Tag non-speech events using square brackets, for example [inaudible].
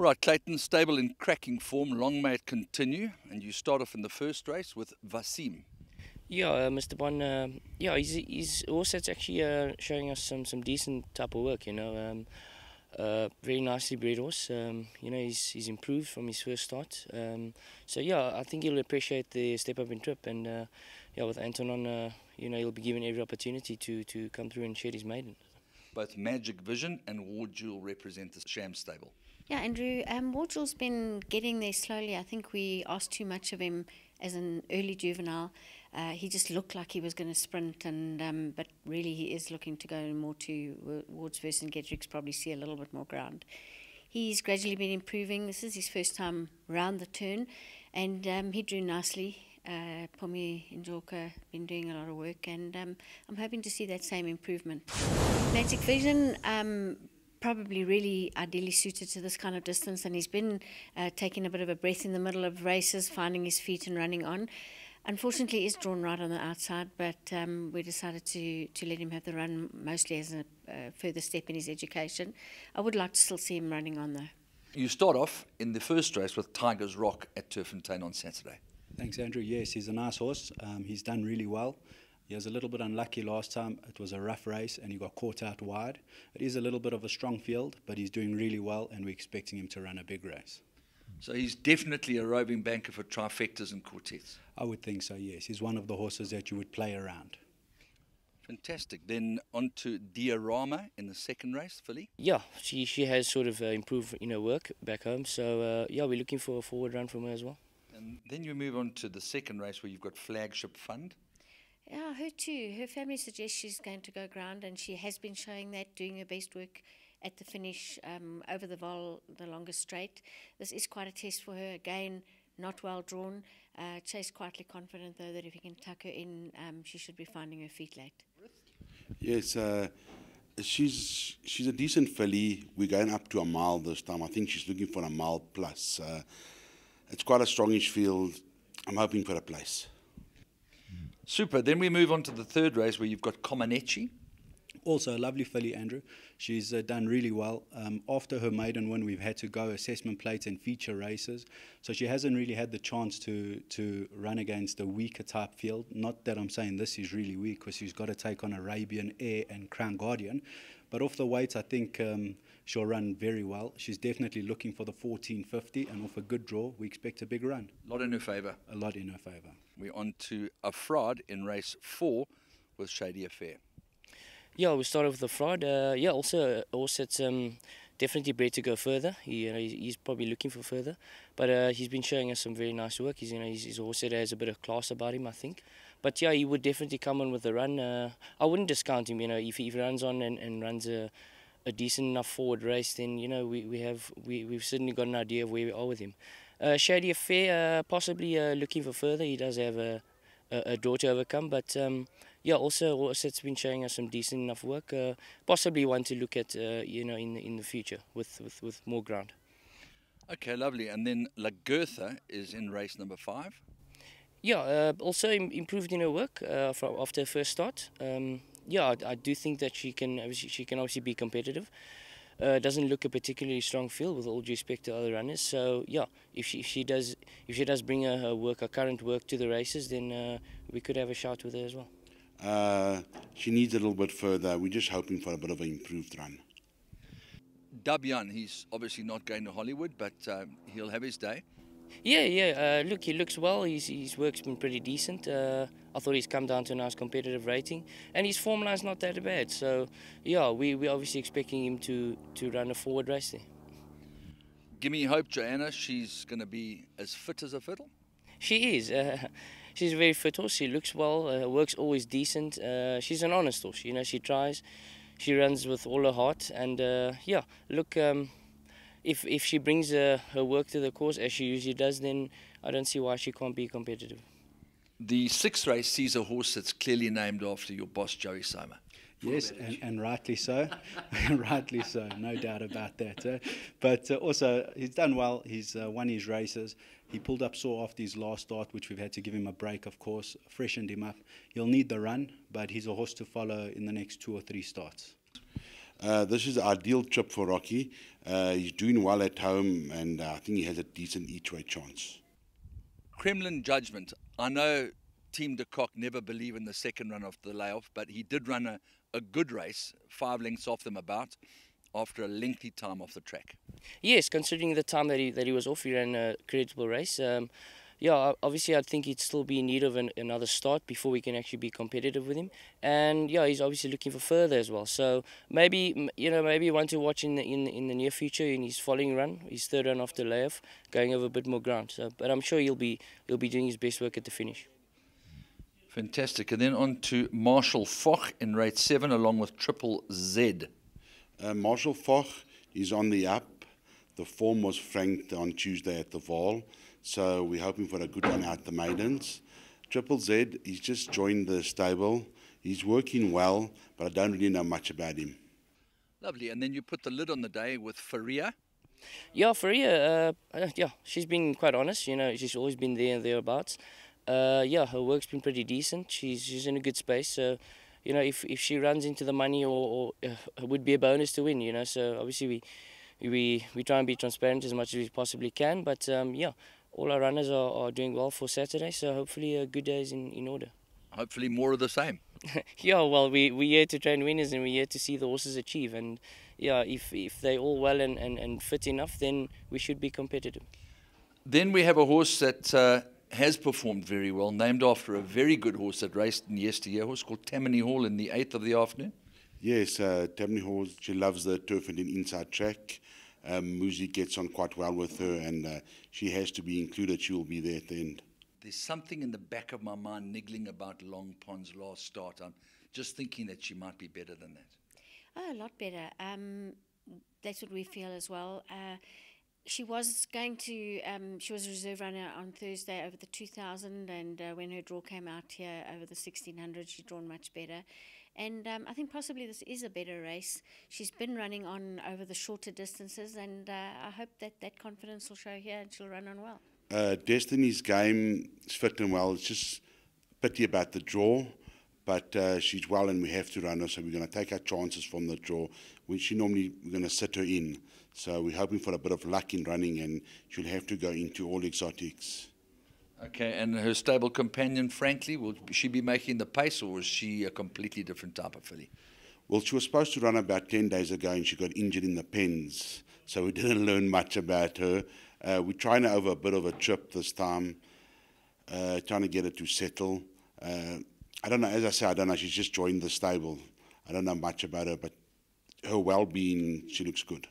All right, Clayton, stable in cracking form. Long may it continue. And you start off in the first race with Vasim. Yeah, uh, Mr. Bond. Uh, yeah, he's he's also actually uh, showing us some some decent type of work. You know, um, uh, very nicely bred horse. Um, you know, he's he's improved from his first start. Um, so yeah, I think he'll appreciate the step up in trip. And uh, yeah, with Anton on, uh, you know, he'll be given every opportunity to to come through and shed his maiden. Both Magic Vision and War Jewel represent the sham stable. Yeah, Andrew, um, War Jewel's been getting there slowly. I think we asked too much of him as an early juvenile. Uh, he just looked like he was going to sprint, and um, but really he is looking to go more to Wards versus Gedricks, probably see a little bit more ground. He's gradually been improving. This is his first time round the turn, and um, he drew nicely. Uh, Pomi Njorka been doing a lot of work, and um, I'm hoping to see that same improvement. Magic Vision um, probably really ideally suited to this kind of distance, and he's been uh, taking a bit of a breath in the middle of races, finding his feet and running on. Unfortunately, he's drawn right on the outside, but um, we decided to, to let him have the run mostly as a uh, further step in his education. I would like to still see him running on though. You start off in the first race with Tiger's Rock at Turffontein on Saturday. Thanks, Andrew. Yes, he's a nice horse. Um, he's done really well. He was a little bit unlucky last time. It was a rough race and he got caught out wide. It is a little bit of a strong field, but he's doing really well and we're expecting him to run a big race. So he's definitely a roving banker for trifectas and quartets. I would think so, yes. He's one of the horses that you would play around. Fantastic. Then on to Diorama in the second race, filly. Yeah, she she has sort of uh, improved in her work back home. So uh, yeah, we're looking for a forward run from her as well. And then you move on to the second race where you've got Flagship Fund. Yeah, her too. Her family suggests she's going to go ground, and she has been showing that, doing her best work at the finish um, over the Vaal, the longest straight. This is quite a test for her. Again, not well drawn. Uh, Chase quietly confident though that if he can tuck her in, um, she should be finding her feet late. Yes, uh, she's she's a decent filly. We're going up to a mile this time. I think she's looking for a mile plus. Uh, it's quite a strongish field. I'm hoping for a place. Super. Then we move on to the third race where you've got Comaneci. Also, a lovely filly, Andrew. She's uh, done really well. Um, after her maiden win, we've had to go assessment plates and feature races. So she hasn't really had the chance to, to run against a weaker type field. Not that I'm saying this is really weak, because she's got to take on Arabian Air and Crown Guardian. But off the weights, I think um, she'll run very well. She's definitely looking for the 1450, and off a good draw, we expect a big run. A lot in her favour. A lot in her favour. We're on to a fraud in race four with Shady Affair. Yeah, we started with the fraud. Uh, yeah, also, also it's um, definitely bred to go further. He, you know, he's, probably looking for further, but uh, he's been showing us some very nice work. He's, you know, he's, he's also has a bit of class about him, I think. But yeah, he would definitely come on with the run. Uh, I wouldn't discount him. You know, if he, if he runs on and, and runs a, a decent enough forward race, then you know we, we have we we've certainly got an idea of where we are with him. Uh, Shady Affair, uh, possibly uh, looking for further. He does have a, a, a draw to overcome, but um, yeah, also also it's been showing us some decent enough work. Uh, possibly one to look at, uh, you know, in the, in the future with, with, with more ground. Okay, lovely. And then La Gertha is in race number five. Yeah, uh, also improved in her work uh, from after her first start. Um, yeah, I, I, do think that she can she can obviously be competitive. Uh, doesn't look a particularly strong field with all due respect to other runners. So yeah, if she, if she does if she does bring her, her work, her current work to the races, then uh, we could have a shot with her as well. Uh, she needs a little bit further. We're just hoping for a bit of an improved run. Dabian, he's obviously not going to Hollywood, but um, he'll have his day. Yeah, yeah. Uh, look, he looks well. His, his work's been pretty decent. Uh, I thought he's come down to a nice competitive rating, and his form line's not that bad. So, yeah, we we're obviously expecting him to to run a forward race there. Give me hope, Joanna. She's going to be as fit as a fiddle. She is. Uh, [laughs] she's a very fit horse. She looks well. Uh, work's always decent. Uh, she's an honest horse. You know, she tries. She runs with all her heart, and uh, yeah, look. Um, if if she brings uh, her work to the course as she usually does, then I don't see why she can't be competitive. The sixth race sees a horse that's clearly named after your boss, Joey Somer. Yes, and, and, rightly so. [laughs] rightly so, no doubt about that. Uh, but uh, also, he's done well. He's uh, won his races. He pulled up sore after his last start, which we've had to give him a break, of course, freshened him up. He'll need the run, but he's a horse to follow in the next two or three starts. Uh, this is the ideal trip for Rocky. Uh, he's doing well at home, and uh, I think he has a decent each way chance. Kremlin judgment. I know Team de Kock never believe in the second run of the layoff, but he did run a, a good race, five lengths off them about, after a lengthy time off the track. Yes, considering the time that he that he was off, he ran a creditable race. Um, yeah, obviously I think he'd still be in need of an, another start before we can actually be competitive with him. And yeah, he's obviously looking for further as well. So maybe you know maybe one to watch in the, in in the near future in his following run, his third run after layoff, going over a bit more ground. So, but I'm sure he'll be he'll be doing his best work at the finish. Fantastic. And then on to Marshall Foch in rate seven, along with Triple Z. Uh, Marshall Foch is on the up. The form was franked on Tuesday at the Vaal. So we're hoping for a good run out the maidens. Triple Z, he's just joined the stable. He's working well, but I don't really know much about him. Lovely. And then you put the lid on the day with Faria. Yeah, Faria, uh, yeah, she's been quite honest. You know, she's always been there and thereabouts. Uh, yeah, her work's been pretty decent. She's she's in a good space. So, you know, if if she runs into the money, or, or uh, it would be a bonus to win. You know, so obviously we we we try and be transparent as much as we possibly can. But um, yeah, all our runners are, are doing well for Saturday, so hopefully a good day is in, in order. Hopefully more of the same. [laughs] yeah, well, we, we're here to train winners and we're here to see the horses achieve. And yeah, if, if they're all well and, and, and fit enough, then we should be competitive. Then we have a horse that uh, has performed very well, named after a very good horse that raced in yesteryear, a horse called Tammany Hall in the 8th of the afternoon. Yes, uh, Tammany Hall, she loves the turf and inside track. Um, Muzi gets on quite well with her, and uh, she has to be included. She will be there at the end. There's something in the back of my mind niggling about Long Pond's last start. I'm just thinking that she might be better than that. Oh, a lot better. Um, that's what we feel as well. Uh, she was going to, um, she was a reserve runner on Thursday over the 2000, and uh, when her draw came out here over the 1600, she'd drawn much better. And um, I think possibly this is a better race. She's been running on over the shorter distances, and uh, I hope that that confidence will show here and she'll run on well. Uh, Destiny's game is fitting well. It's just pity about the draw, but uh, she's well and we have to run her, so we're going to take our chances from the draw. We, she normally, we're going to sit her in. So we're hoping for a bit of luck in running, and she'll have to go into all exotics. Okay, and her stable companion, frankly, will she be making the pace or is she a completely different type of filly? Well, she was supposed to run about 10 days ago and she got injured in the pens, so we [laughs] didn't learn much about her. Uh, we're trying to over a bit of a trip this time, uh, trying to get her to settle. Uh, I don't know, as I say, I don't know, she's just joined the stable. I don't know much about her, but her well being, she looks good.